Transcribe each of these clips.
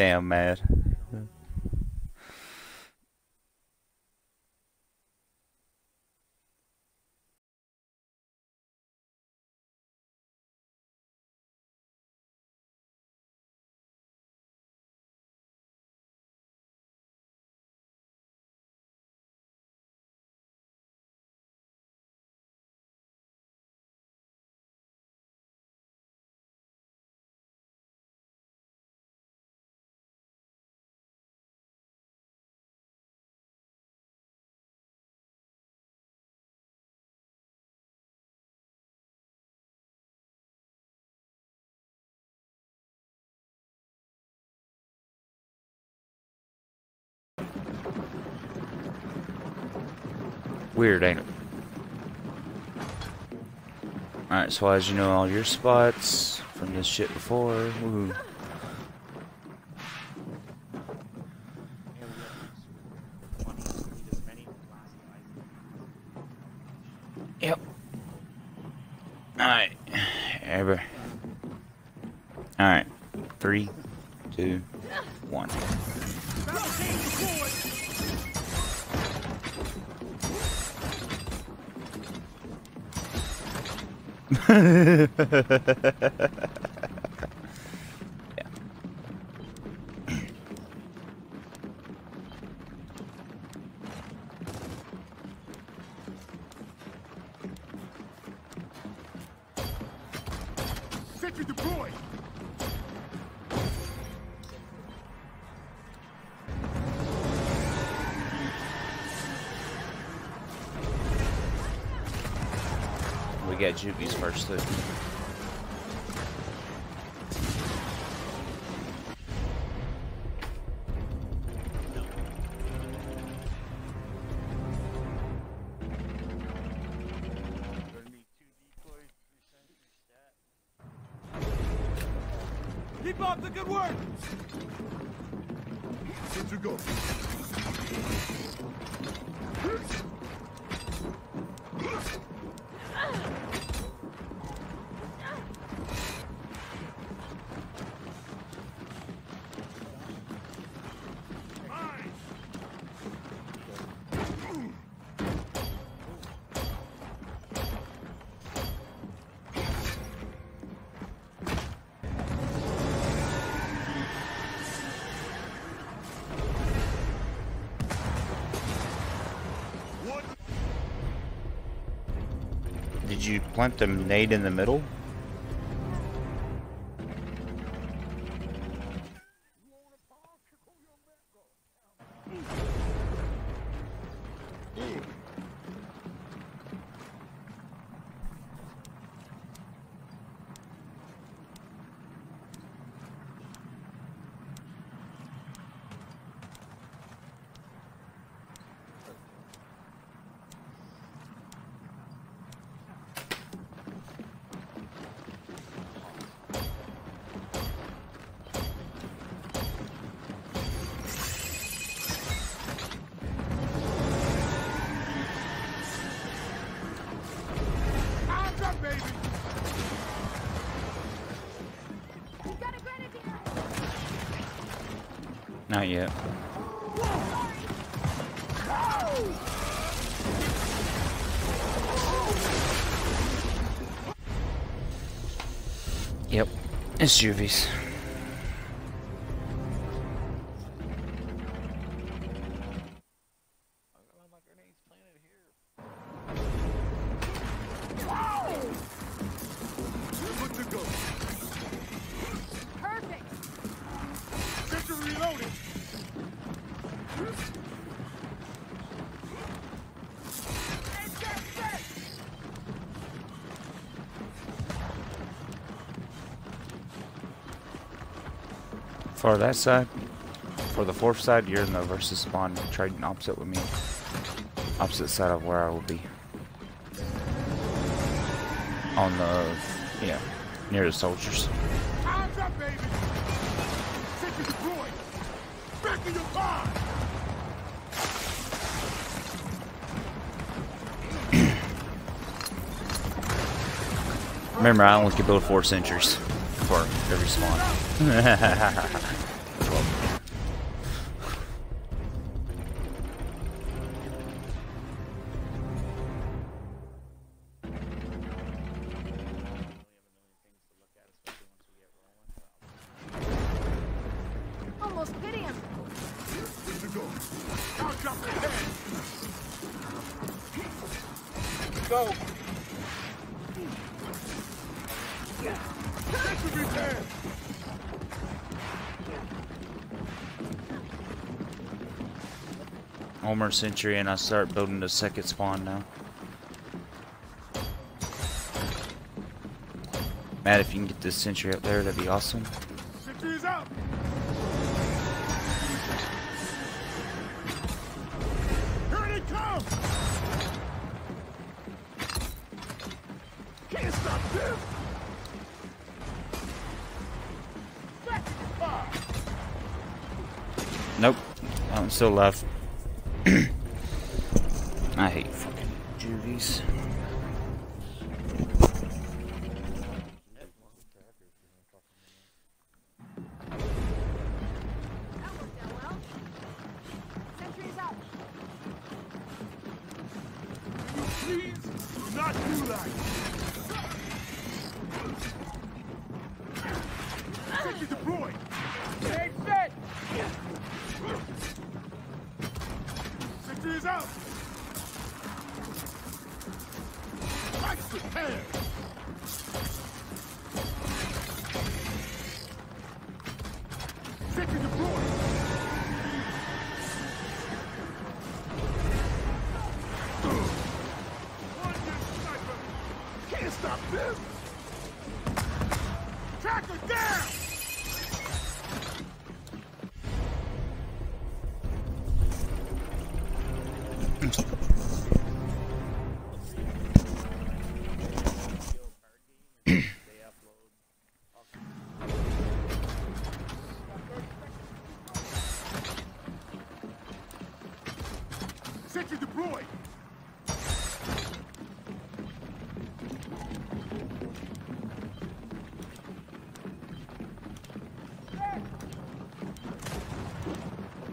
damn mad. Weird, ain't it? Alright, so as you know all your spots from this shit before, woohoo. Yep. Alright. Ever. Alright. Three, two, one. Yeah. Sentry deployed! We got Juvies first too. Keep up the good work! Sentry go. Did you plant the nade in the middle? Yet. Yep, it's Juvies. For that side, for the fourth side, you're in the versus spawn, trading opposite with me. Opposite side of where I will be. On the, yeah, near the soldiers. Arms up, baby! Deployed! Back to your car! Remember, I only can build four sentries for every spawn. Sentry, and I start building the second spawn now. Matt, if you can get this Sentry up there, that'd be awesome. Sentry is out. Here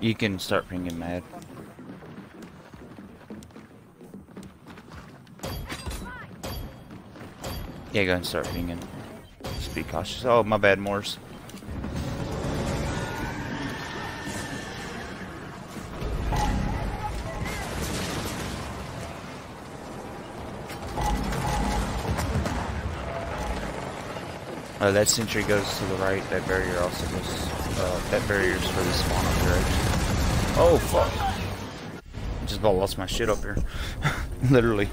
You can start pinging Mad. Yeah, go and start pinging. Just be cautious. Oh, my bad, Morse. Uh, that sentry goes to the right. That barrier also goes. Uh, that barrier's for the spawn up direction. Oh fuck! Just about lost my shit up here. Literally.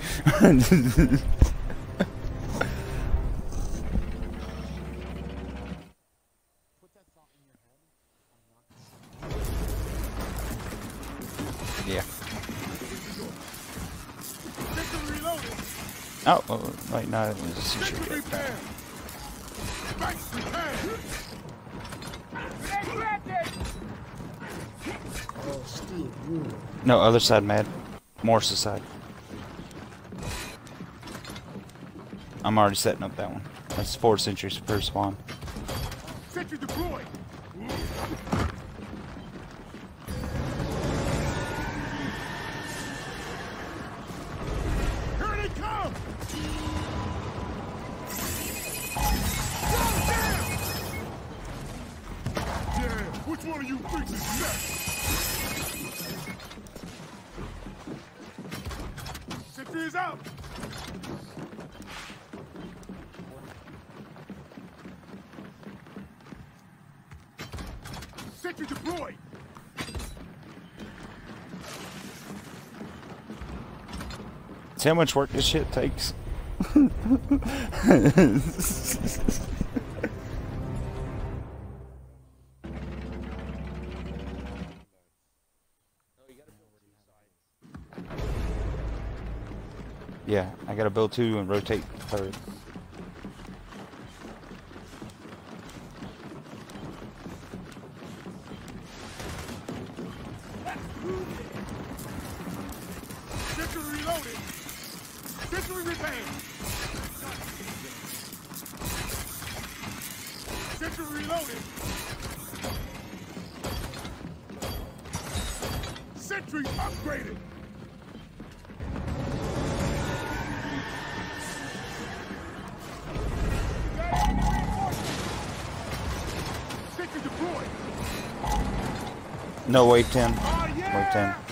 yeah. Oh, oh, wait, no, it was a sentry. Sentry repaired. Lights prepared. Oh, Steve, you. No, other side, Mad. Morse's side. I'm already setting up that one. That's four sentries per spawn. How much work this shit takes? yeah, I gotta build two and rotate third. No, wait 10. Wait Wave 10.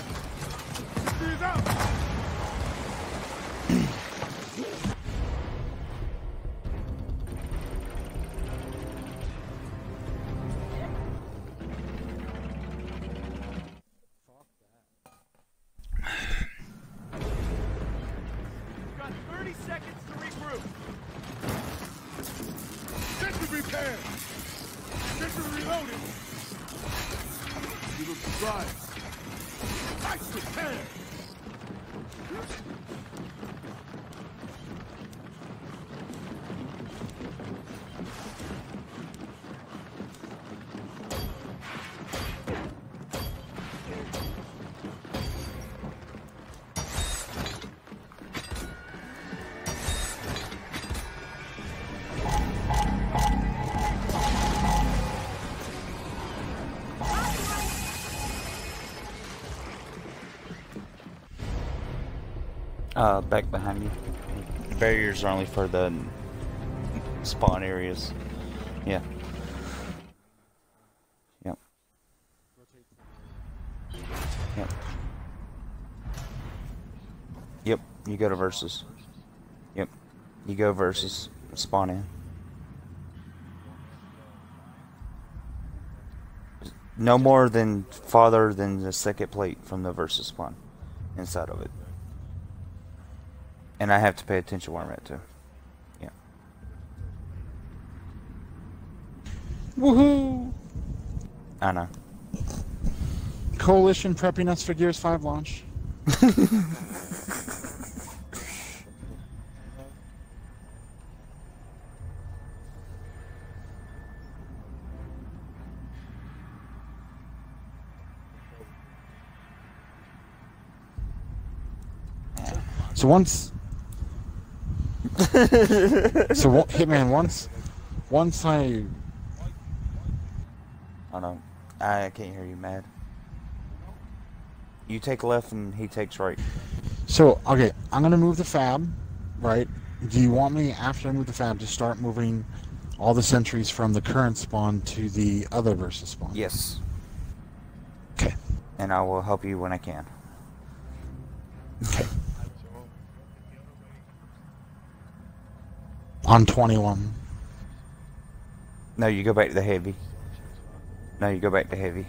Uh, back behind you. Barriers are only for the spawn areas. Yeah. Yep. Yep. Yep, you go to versus. Yep. You go versus. Spawn in. No more than farther than the second plate from the versus spawn. Inside of it. And I have to pay attention where I'm at too. Yeah. Woohoo! I know. Coalition prepping us for Gears 5 launch. So once, so one- Hitman once, once I I know. I can't hear you, Mad. You take left and he takes right. So, okay, I'm gonna move the fab, right? Do you want me after I move the fab to start moving all the sentries from the current spawn to the other versus spawn? Yes. Okay. And I will help you when I can. Okay. On 21. No, you go back to the heavy. No, you go back to heavy.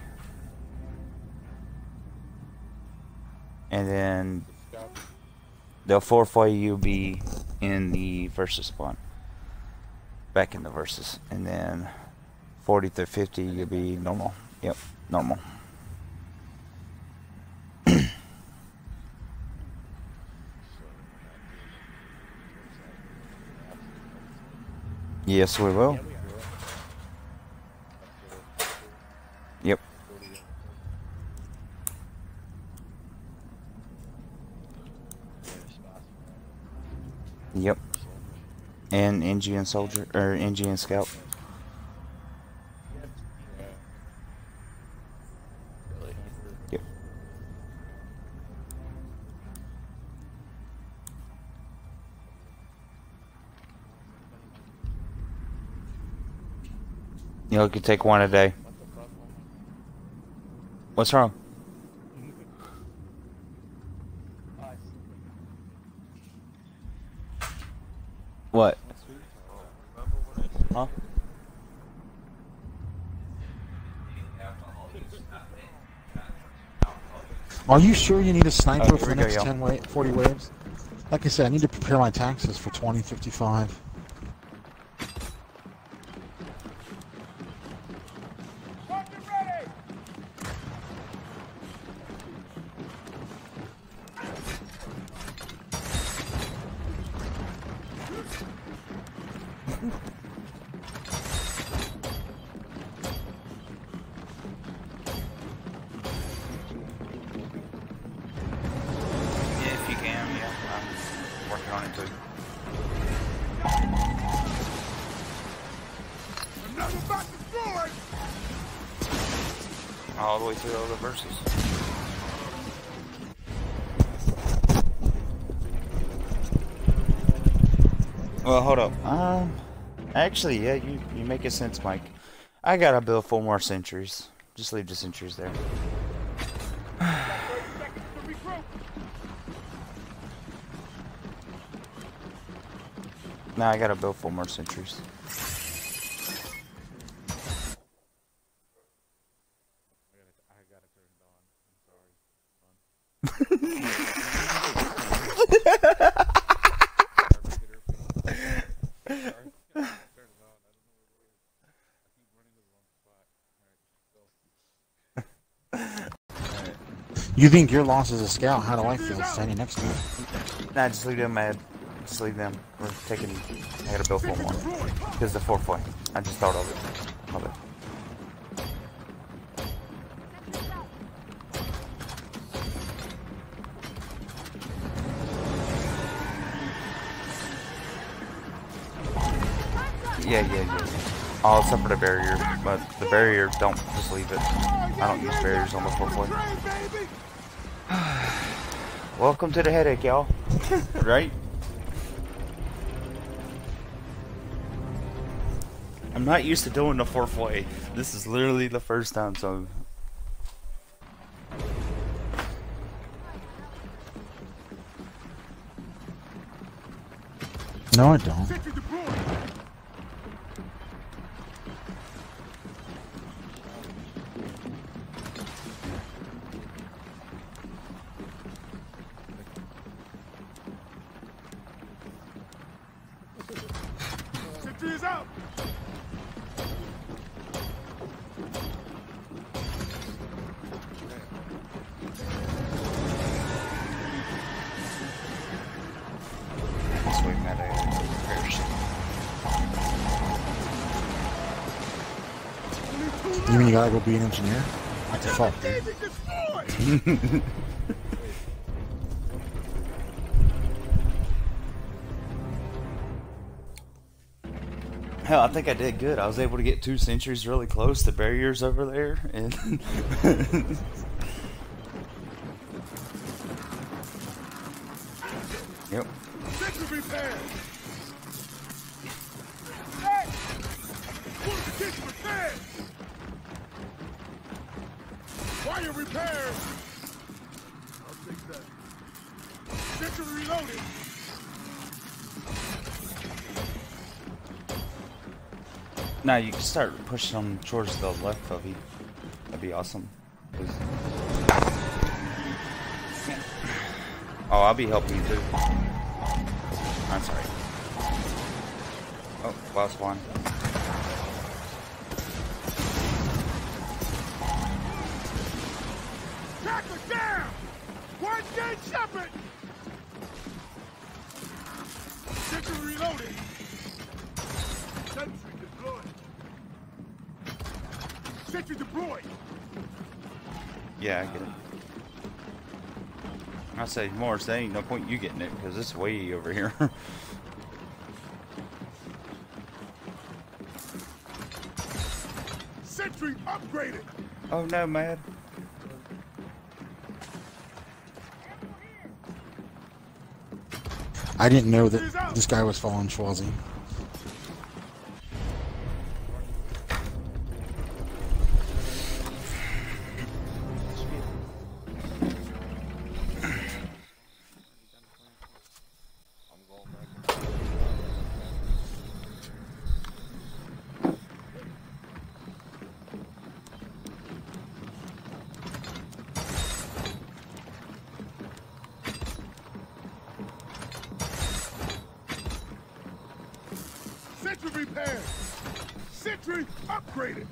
And then the four for you be in the versus spawn. Back in the versus. And then 40 to 50 you'll be normal. Yep, normal. Yes, we will. Yep. Yep. And NG and soldier or NG and scout. You could take one a day. What's wrong? What? Huh? Are you sure you need a sniper Oh, for the we go, next 10 wa 40 waves? Like I said, I need to prepare my taxes for 2055. Actually, yeah, you, you make a sense, Mike. I gotta build four more sentries. Just leave the sentries there. now I gotta build four more sentries. You think your loss as a scout? How do I feel standing next to you? Nah, just leave them mad. Just leave them. We're taking. I gotta build four more. Because the fourth way. I just thought of it. Of it. Yeah, yeah, yeah. I'll separate a barrier, but the barrier, don't just leave it. I don't use barriers on the fourth way. Train, baby! Welcome to the headache, y'all. right? I'm not used to doing the fourth way. This is literally the first time, so No, I don't. Mean go be an engineer? What the fuck, dude? Hell, I think I did good. I was able to get two sentries really close. The barriers over there, and start pushing them towards the left of you. That'd be awesome. 'Cause- Oh, I'll be helping you too. I'm sorry. Oh, last one. Tackle down! One gate shepherd! Sentry reloaded! Sentry deployed! Sentry deployed! Yeah, I get it. I say Morris, there ain't no point you getting it because it's way over here. Sentry upgraded! oh no, man. I didn't know that this guy was following Schwazi. Sentry repaired! Sentry upgraded!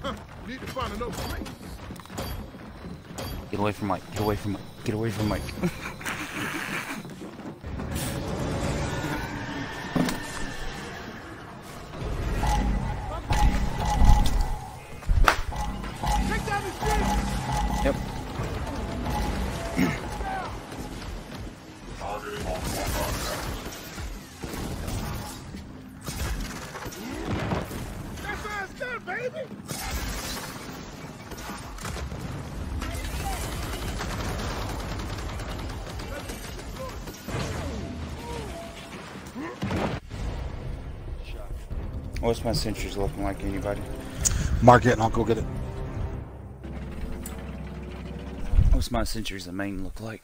Huh, need to find another place. Get away from Mike. Get away from Mike. Get away from Mike. What's my sentries looking like, anybody? Mark it and I'll go get it. What's my sentries the main look like?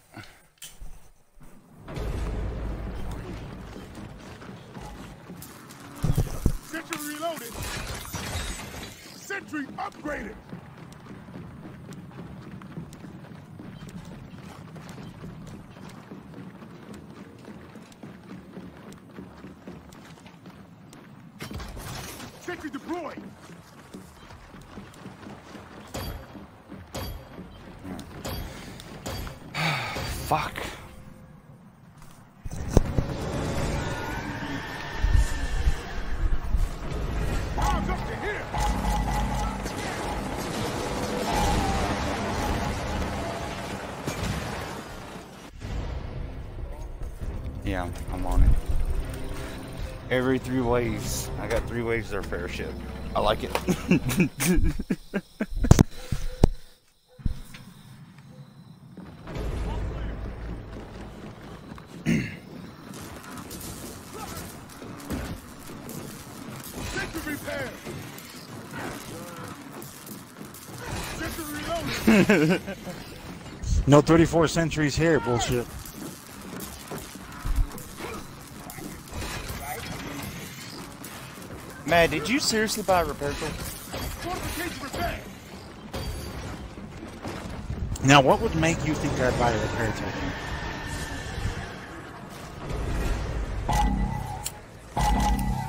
Every three waves. I got three waves of fair ship. I like it. No 34 sentries here, bullshit. Matt, did you seriously buy a repair tool? Now, what would make you think I'd buy a repair tool?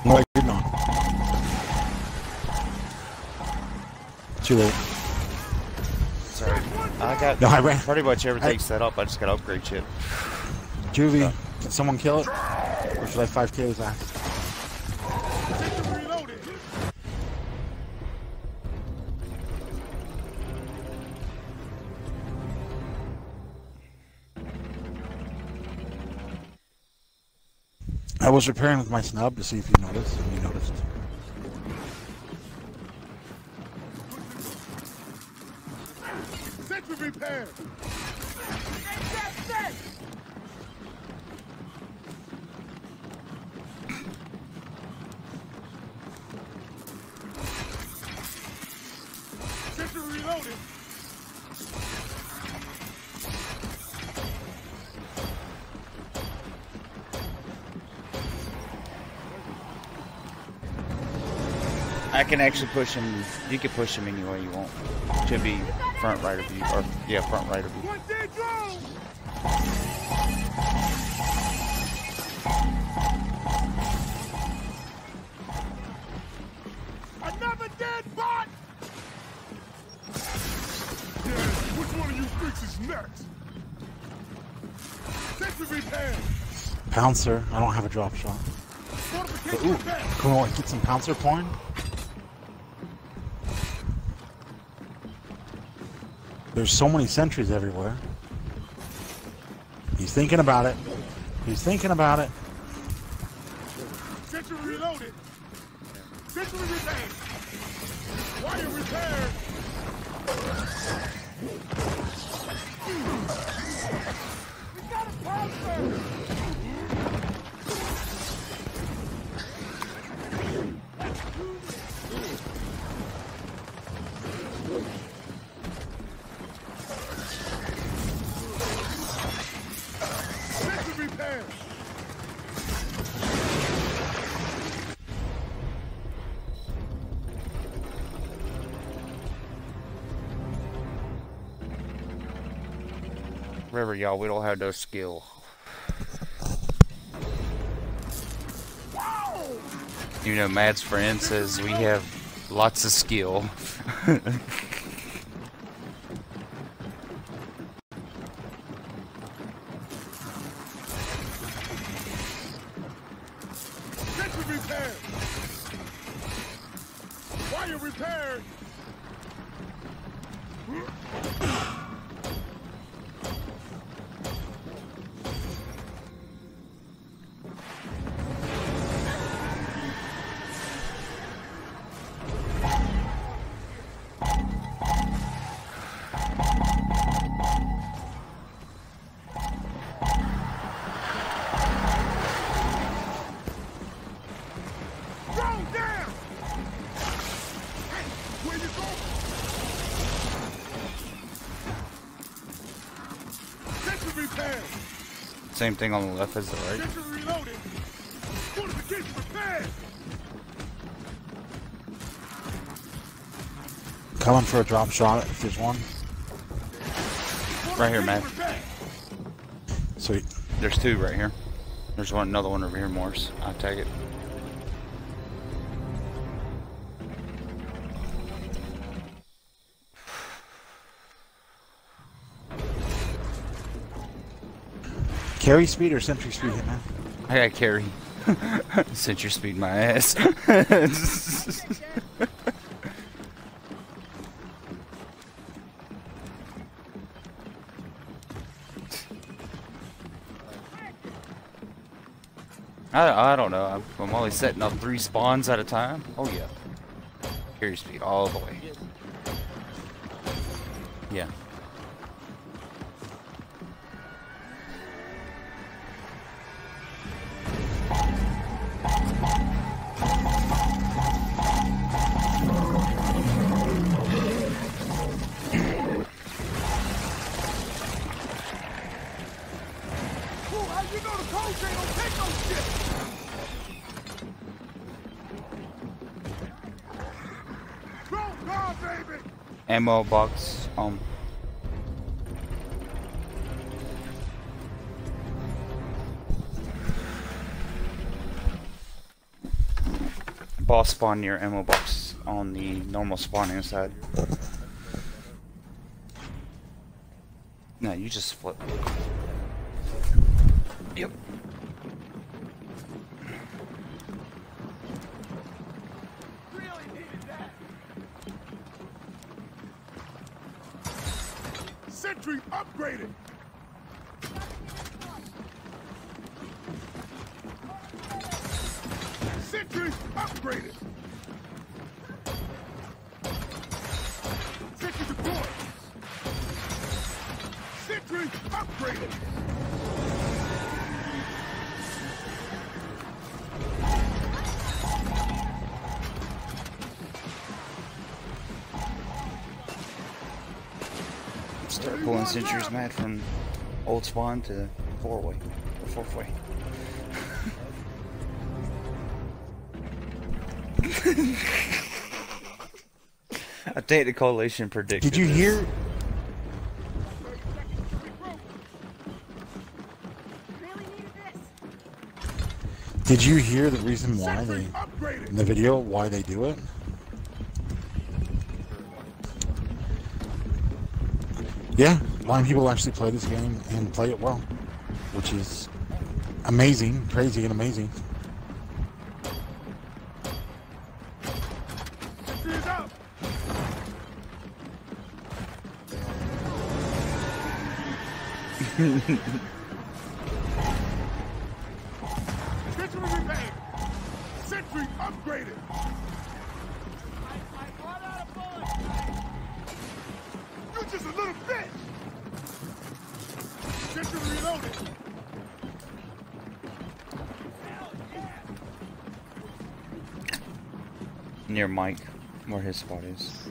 No, I did not. Too late. Sorry. I got No, I ran. pretty much everything I- set up. I just got to upgrade shit. Juvie, uh, can someone kill it? Or should I 5k his ass? Was repairing with my snub to see if you noticed, you noticed. Sentry repaired! Sentry reloaded! I can actually push him. You can push him any way you want. Should be front right of you, or yeah, front right of you. One! Another dead bot! Yeah, which one of you freaks is next? Sentry repaired! Pouncer. I don't have a drop shot. Fortification Ooh, repaired! can we get some pouncer porn? There's so many sentries everywhere. He's thinking about it. He's thinking about it. Remember, y'all, we don't have no skill. You know, Matt's friend says we have lots of skill. Same thing on the left as the right. Sentry reloaded! Fortification repaired! Coming for a drop shot if there's one. Right here, man. Sweet. There's two right here. There's one, another one over here, Morse. I'll take it. Carry speed or sentry speed, Hitman? I got carry. Since you're my ass. I, I don't know. I'm, I'm only setting up three spawns at a time. Oh yeah. Carry speed all the way. Yeah. Ammo box. Um. Boss spawn near ammo box on the normal spawning side. No, you just flip. Yep. Sentry upgraded! Start pulling sentries, Matt, from old spawn to four way or fourth way. I think the coalition predicted. Did you this. hear? Really needed this. Did you hear the reason why they in the video why they do it? Yeah, blind people actually play this game and play it well, which is amazing, crazy, and amazing. near Mike, where his spot is.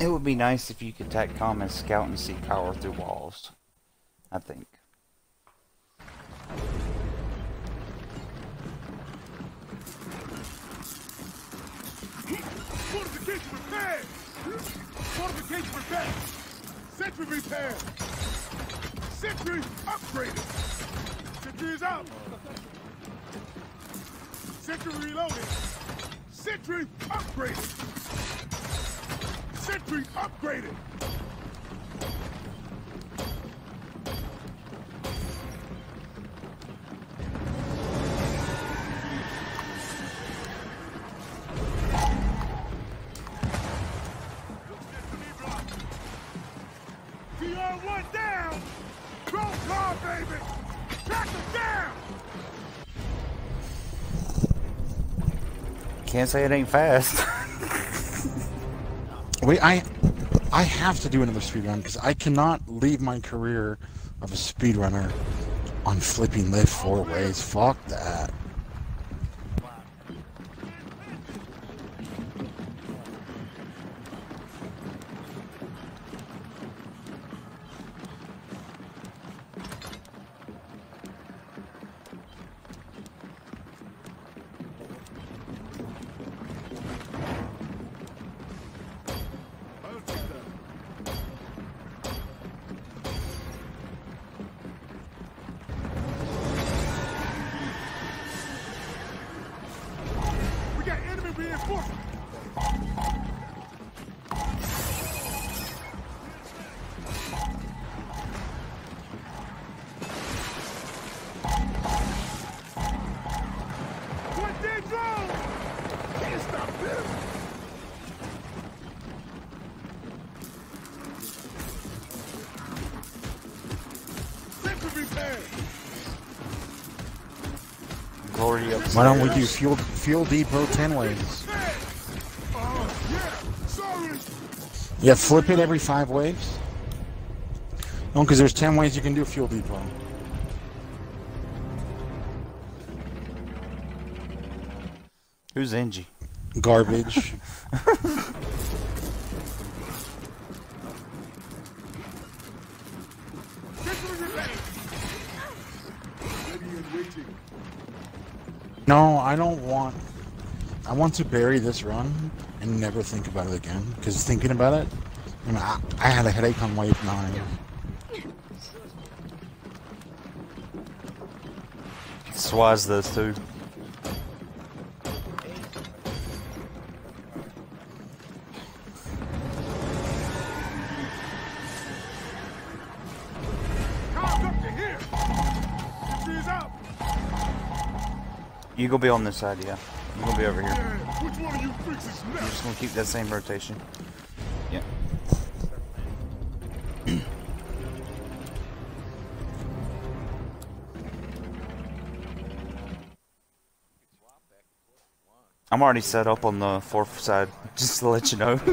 It would be nice if you could attack com and scout and see power through walls. I think. Can't say it ain't fast. Wait, I I have to do another speedrun because I cannot leave my career of a speedrunner on flipping lift four ways. Fuck that. Up. Why don't we do fuel fuel depot ten ways? Uh, yeah, flip it every five waves. No, because there's ten ways you can do fuel depot. Who's Angie? Garbage. Sentry repair. Ready and waiting. no, I don't want. I want to bury this run and never think about it again. Because thinking about it, I, mean, I, I had a headache on wave nine. Swaz those two. You gonna be on this side, yeah. You gonna be over here. Yeah, which one of you freaks is You're just gonna keep that same rotation. Yeah. I'm already set up on the fourth side, just to let you know.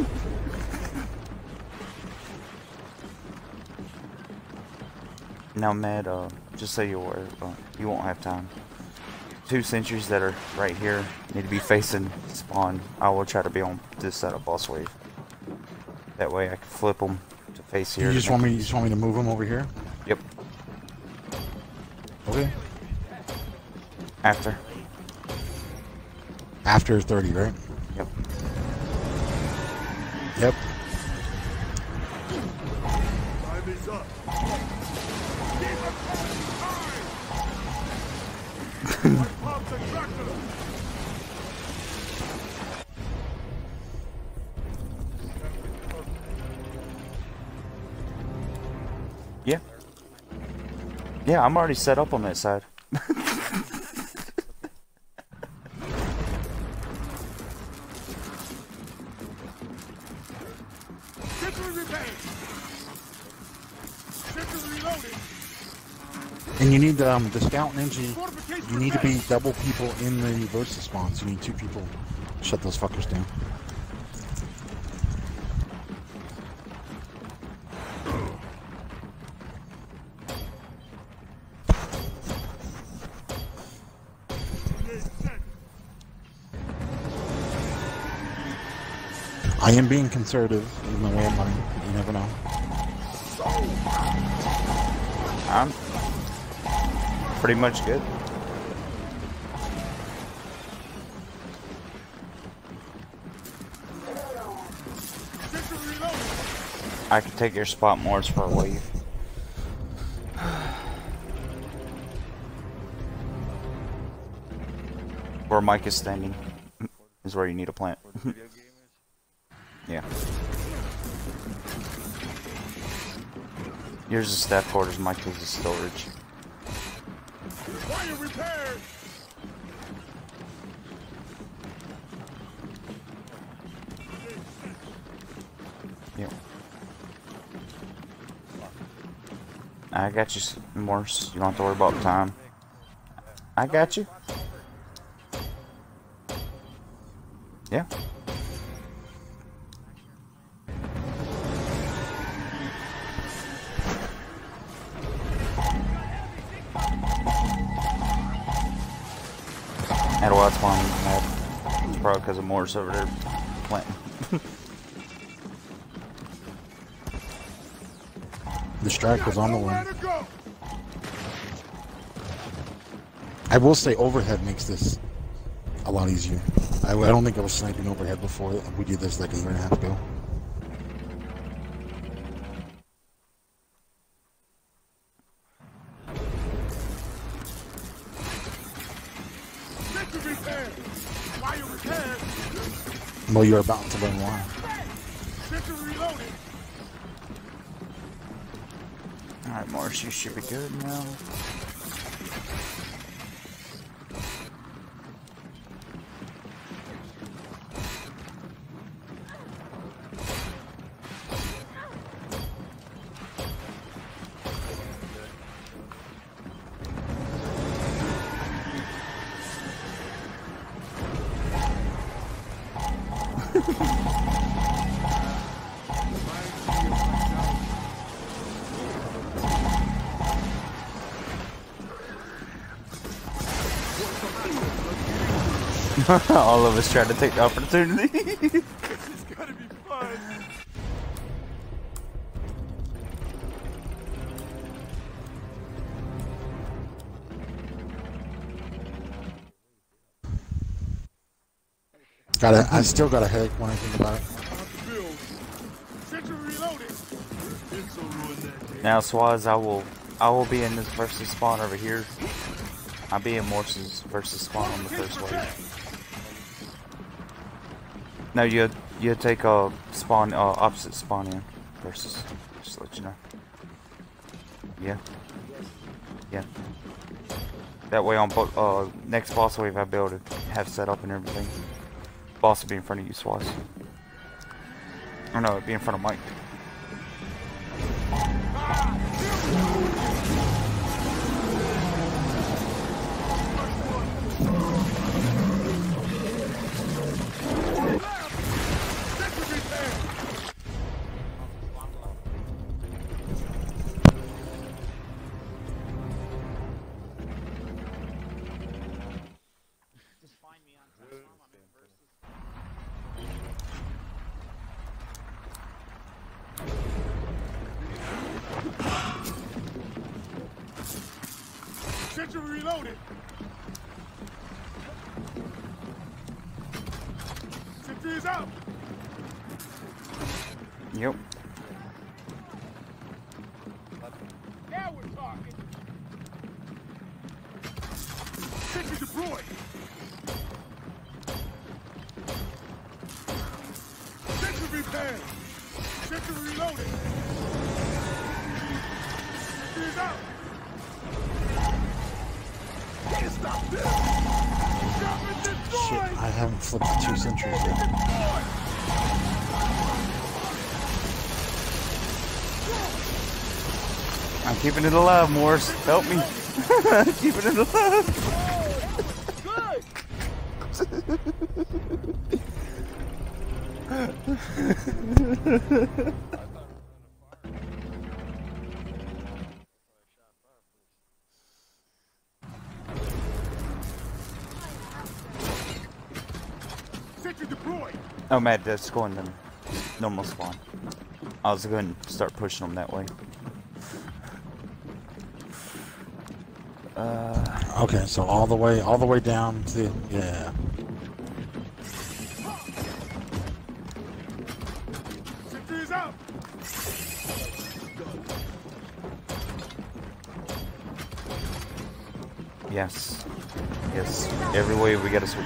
now, Matt, uh, just so you're aware, uh, you won't have time. Two sentries that are right here need to be facing spawn. I will try to be on this side of boss wave. That way I can flip them to face here. You just want me? You just want me to move them over here? Yep. Okay. After. After 30, right? Yeah, I'm already set up on that side. And you need um, the scout ninja. You need to be double people in the versus spawns. You need two people. Shut those fuckers down. I am being conservative in the way of money. You never know. I'm pretty much good. I can take your spot Morris for a wave. Where Mike is standing is where you need a plant. yeah. Yours is staff quarters, Mike is storage. Wire repair. Yep. I got you, Morse. You don't have to worry about time. I got you. Morse over there planting. The strike was on the Nowhere one. to go. I will say overhead makes this a lot easier. I, I don't think I was sniping overhead before. We did this like a year and a half ago. You're about to learn why. Alright, Morris, you should be good now. All of us trying to take the opportunity. this is gonna be fun. Got a, I still got a headache when I think about it. Build. Sentry reloaded. It's a ruin that day. now, Swaz, I will, I will be in this versus spawn over here. I'll be in Morse's versus spawn on the first wave. No, you, you take a spawn, uh, opposite spawn in versus. Just let you know. Yeah. Yeah. That way on uh next boss wave I'll be able to have set up and everything. Boss will be in front of you, Swaz. Or no, it'd be in front of Mike. Shit. I haven't flipped two sentries yet. I'm keeping it alive, Morse. Help me. keeping it alive. Good. Oh, man, that's going to normal spawn. I was going to start pushing them that way. Uh, Okay, so all the way, all the way down to yeah. Yes. Yes. Every way we gotta switch.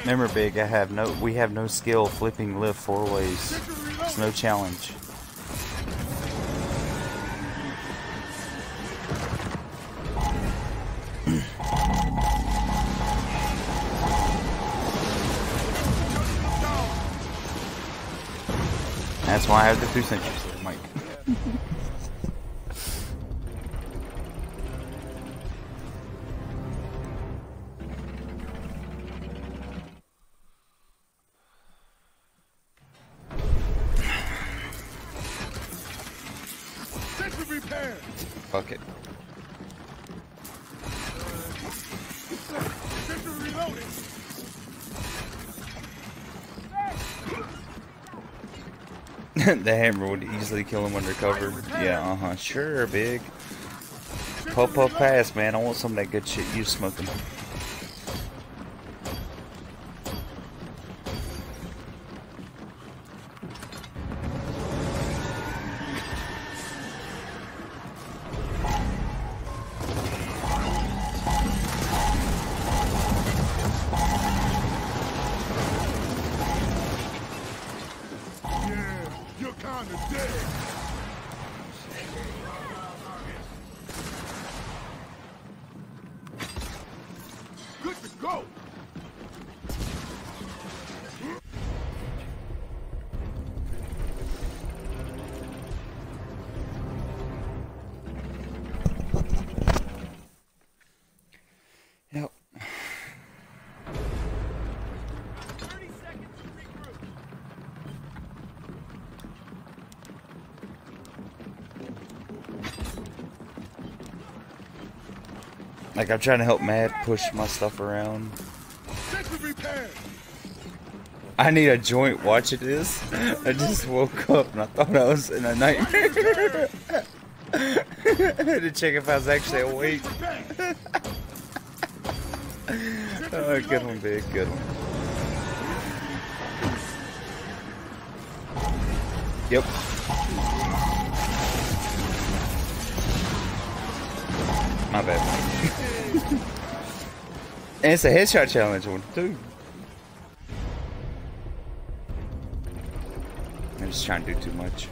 Remember, big. I have no. We have no skill flipping lift four ways. It's no challenge. That's why I have the two sentries the hammer would easily kill him under cover. Yeah, uh huh. Sure, big. Puff puff pass, man. I want some of that good shit you smoking. Like I'm trying to help Matt push my stuff around. I need a joint watching this. I just woke up and I thought I was in a nightmare. I had to check if I was actually awake. Oh, good one, big. Good one. Yep. My bad. And it's a headshot challenge one, too. I'm just trying to do too much.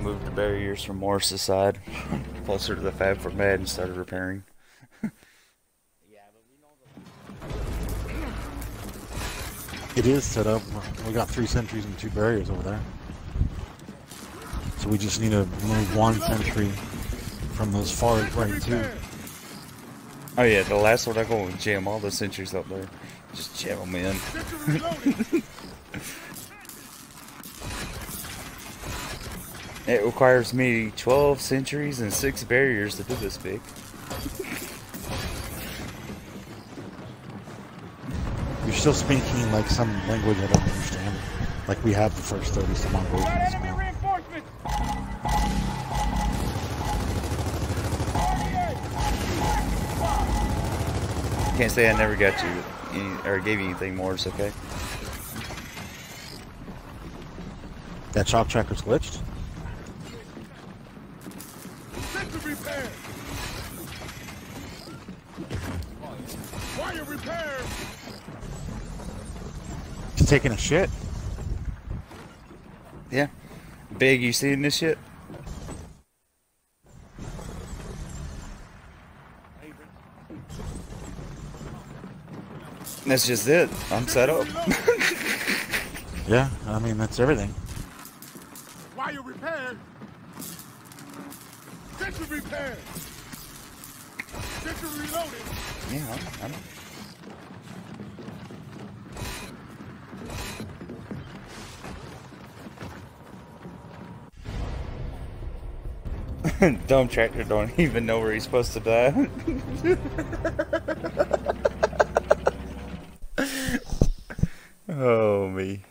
Moved the barriers from Morris's side, closer to the fab for Mad, and started repairing. Yeah, but we know the It is set up. We got three sentries and two barriers over there. So we just need to move one sentry from those far right too. Oh yeah, the last one I go and jam all the sentries up there. Just jam them in. It requires me 12 sentries and 6 barriers to do this big. You're still speaking like some language I don't understand. Like we have the first 30 some odd words Can't say I never got you any, or gave you anything more, it's okay. That shock tracker's glitched. Sentry repaired. Wire repaired. He's taking a shit. Yeah. Big, you seeing this shit? That's just it. I'm set up. Yeah, I mean that's everything. Wire repaired. Sentry repaired. Sentry reloaded. yeah, I, I know. Dumb tractor don't even know where he's supposed to die. oh me.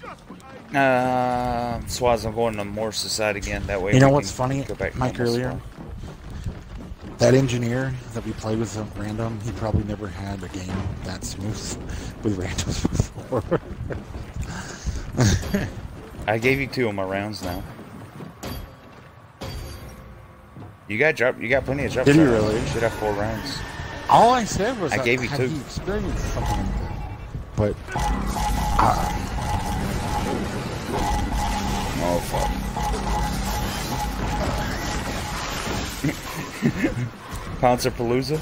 Just what I Uh, Swaz, I'm going to Morse's side again. That way, You know what's funny, go back Mike, earlier? That engineer that we played with at random, he probably never had a game that smooth with randoms before. I gave you two of my rounds now. You got drop. You got plenty of drop. Did you really? You should have four rounds. All I said was I gave you two. he experienced something. But uh, Pouncer Palooza.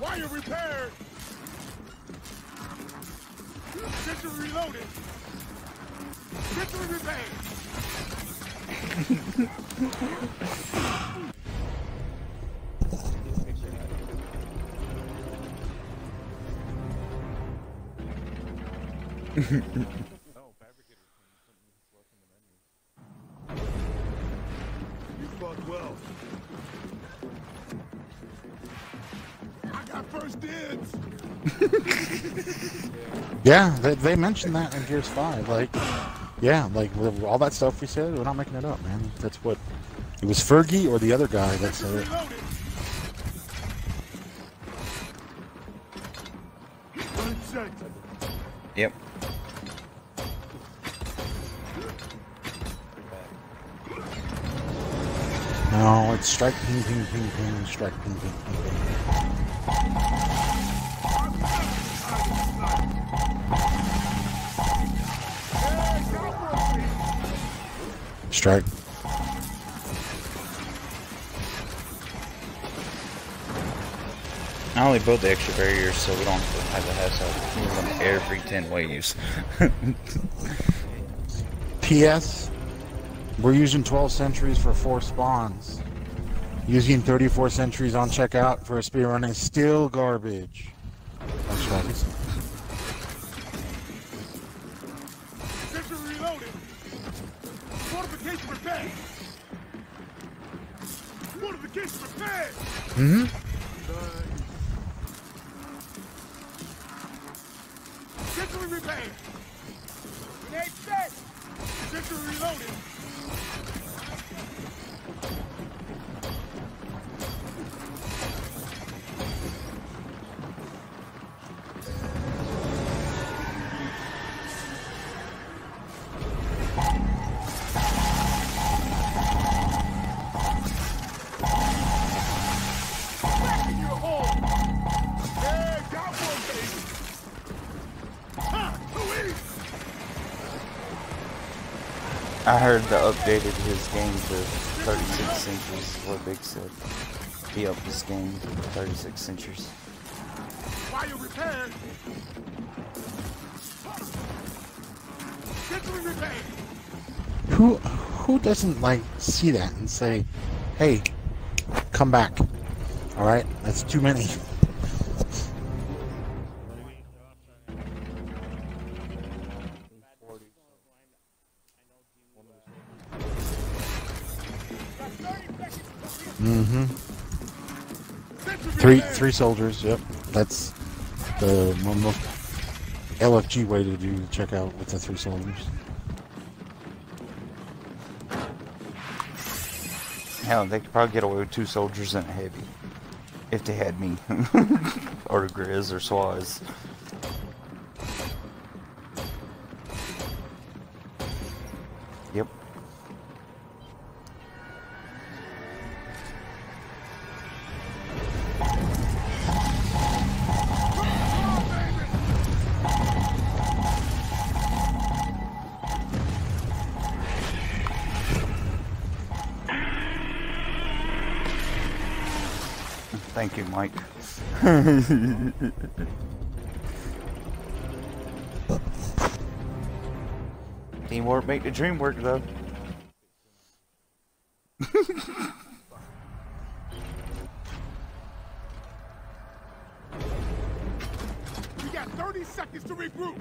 Wire repaired. Reloaded. Sentry repaired. Yeah, they, they mentioned that in Gears 5. Like, yeah, like all that stuff we said, we're not making it up, man. That's what. It was Fergie or the other guy that said it. Reloaded. One second. Yep. No, it's strike, ping, ping, ping, ping, strike, ping, ping, ping, ping. Strike. I only built the extra barriers so we don't have to hassle move them every 10 waves. P.S. We're using 12 sentries for four spawns. Using 34 sentries on checkout for a speed run is still garbage. I heard the updated his game to 36 sentries, is what Big said. He upped his game to 36 sentries. Fire repaired. Sentry repaired. Who who doesn't like see that and say, "Hey, come back"? All right, that's too many. Three three soldiers. Yep, that's the most LFG way to do check out with the three soldiers. Hell, they could probably get away with two soldiers and a heavy. If they had me. or Grizz or Swaz. You, Mike. Teamwork make the dream work, though. You got 30 seconds to regroup.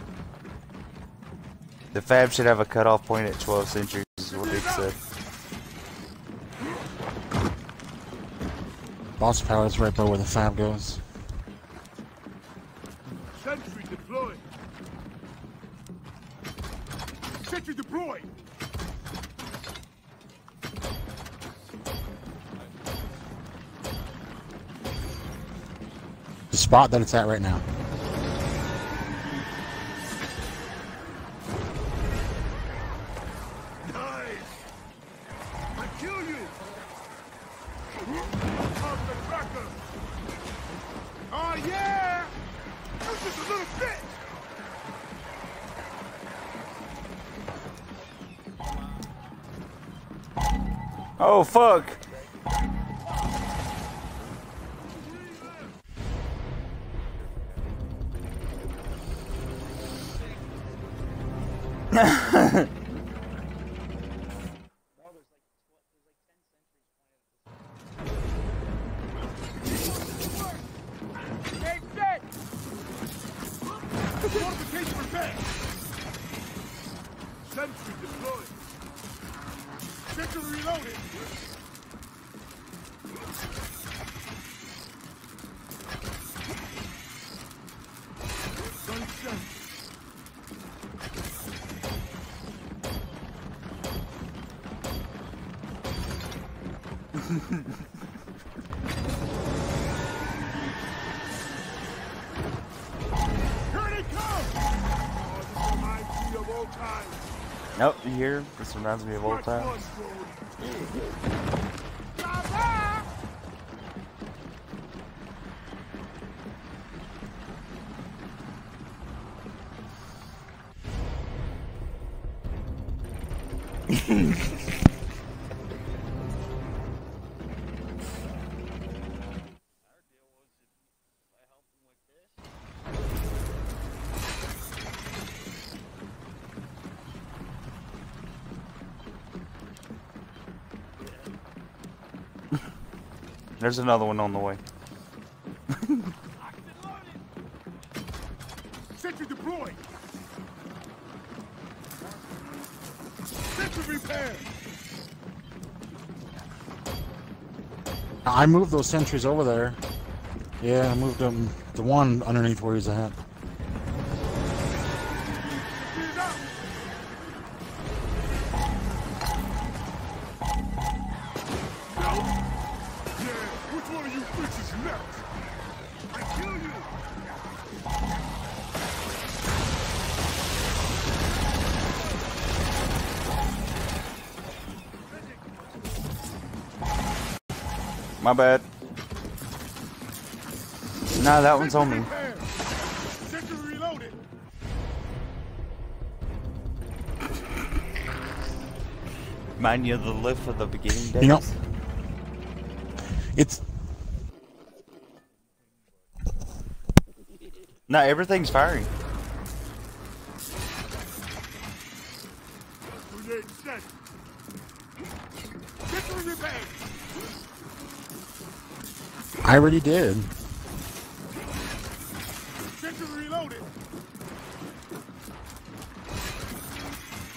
The Fab should have a cutoff point at 12 sentries, is what Dick said. Boss power is right by where the fab goes. Sentry deployed. Sentry deployed. The spot that it's at right now. Nope, you hear? This reminds me of old times. There's another one on the way. Sentry deployed. Sentry repaired. I moved those sentries over there. Yeah, I moved them. The one underneath where he's at. Bad. Nah, that one's on me. Repaired. Sentry reloaded. Remind you the lift of the beginning days? You know, it's No, everything's firing. Grenade set. Sentry repaired. I already did. Reloaded.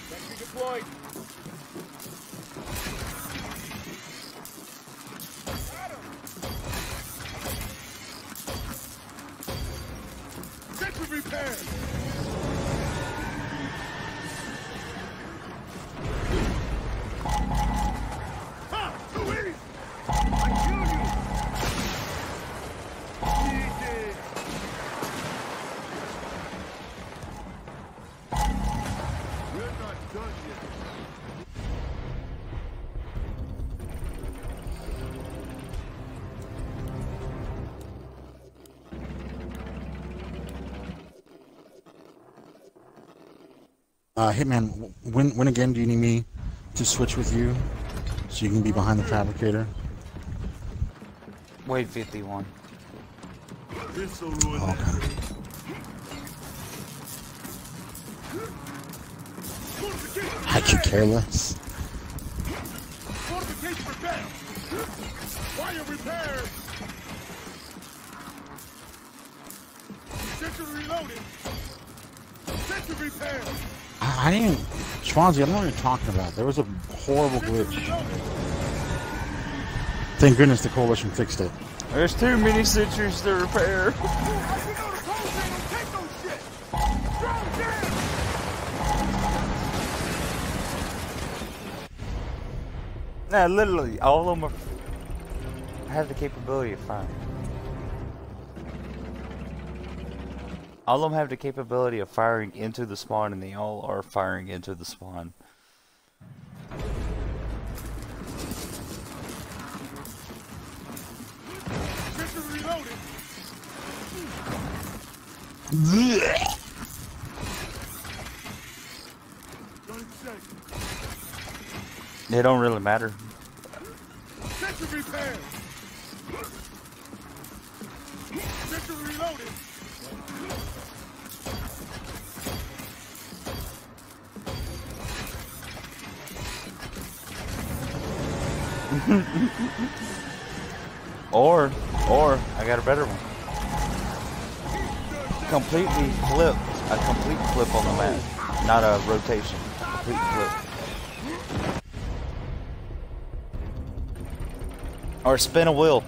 Sentry deployed. Uh, Hitman, when when again do you need me to switch with you so you can be behind the fabricator? Wave 51. This'll Okay. I could care less. Fortification repaired. Wire repaired. Sentry reloaded. Sentry repaired. I, I didn't. Schwanzi, I don't know what you're talking about. There was a horrible glitch. Thank goodness the coalition fixed it. There's too many sentries to repair. I can go to cold channel. Take those shit. Strong down. Nah, literally, all of them are, have the capability of firing. All of them have the capability of firing into the spawn, and they all are firing into the spawn. They don't really matter. A better one. Completely flip, a complete flip on the map, not a rotation. complete flip. Or spin a wheel.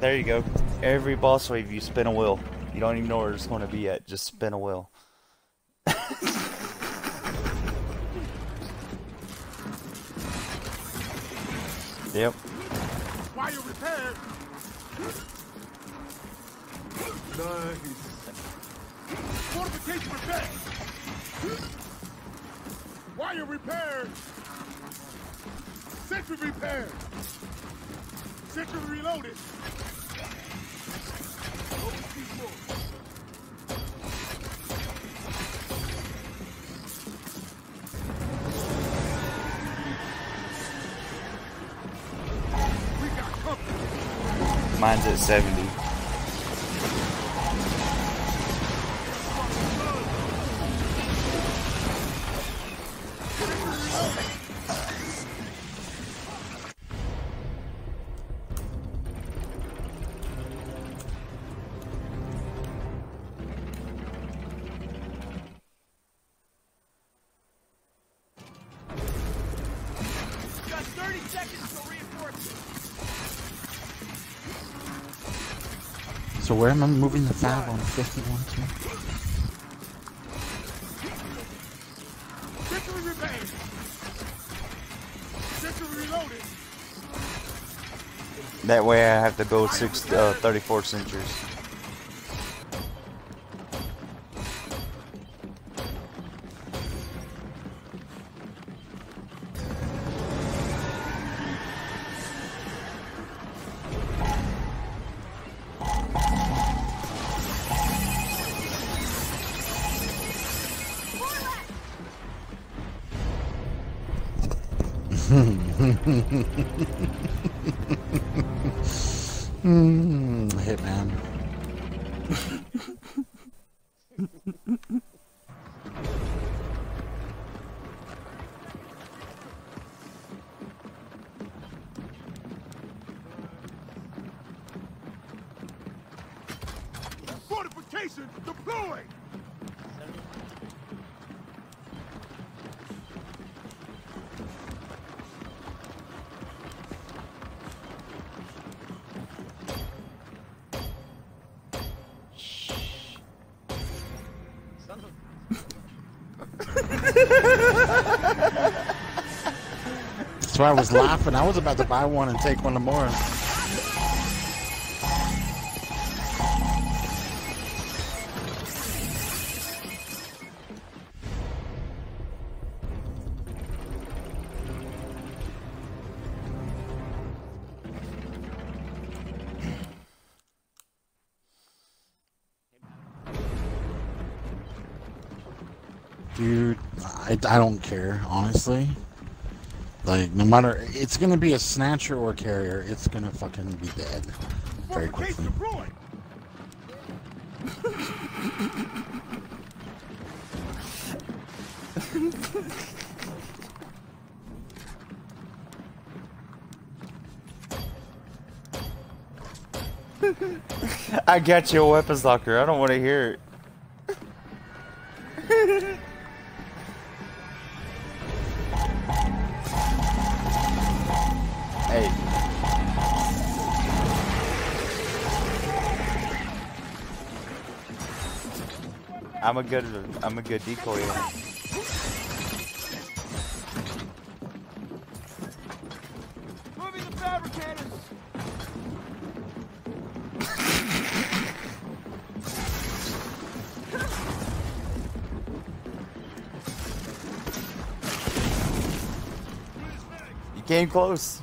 There you go. Every boss wave you spin a wheel. You don't even know where it's going to be at. Just spin a wheel. Nice. Fortification repaired. Wire repaired. Sentry repaired. Sentry reloaded. Mine's at 70. 30 seconds to reinforce. So where am I moving the fab on 51 to? Sentry repaired. Sentry reloaded. That way I have to build six, uh, 34 sentries. That's why I was laughing. I was about to buy one and take one tomorrow. Dude, I, I don't care, honestly. Like, no matter, it's gonna be a snatcher or a carrier, it's gonna fucking be dead very quickly. I got you a weapons locker. I don't want to hear it. I'm a good I'm a good decoy. Moving the fabricators. You came close.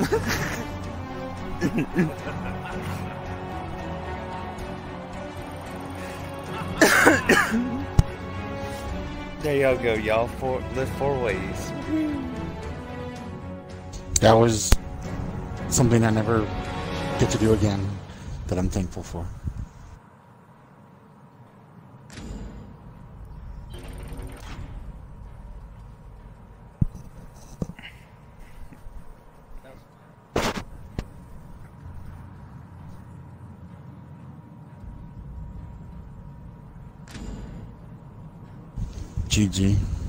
there y'all go, y'all. Four, Lift four ways. That was something I never get to do again that I'm thankful for. GG.